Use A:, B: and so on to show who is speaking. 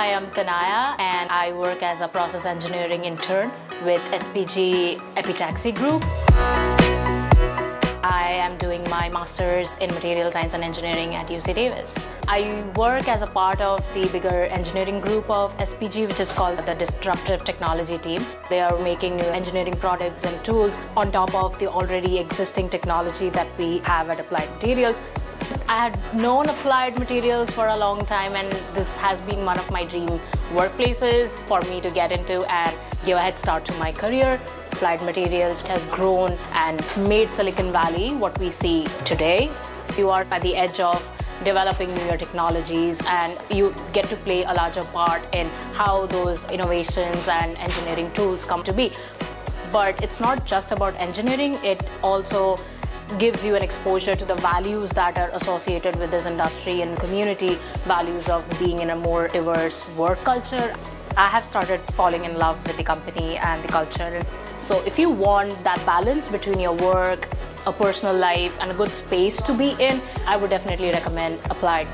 A: I am Tanaya and I work as a process engineering intern with SPG Epitaxy Group. I am doing my master's in material science and engineering at UC Davis. I work as a part of the bigger engineering group of SPG, which is called the Disruptive Technology Team. They are making new engineering products and tools on top of the already existing technology that we have at Applied Materials. I had known applied materials for a long time and this has been one of my dream workplaces for me to get into and give a head start to my career. Applied Materials has grown and made Silicon Valley what we see today. You are at the edge of developing newer technologies and you get to play a larger part in how those innovations and engineering tools come to be. But it's not just about engineering, it also gives you an exposure to the values that are associated with this industry and community, values of being in a more diverse work culture. I have started falling in love with the company and the culture. So if you want that balance between your work, a personal life, and a good space to be in, I would definitely recommend Applied.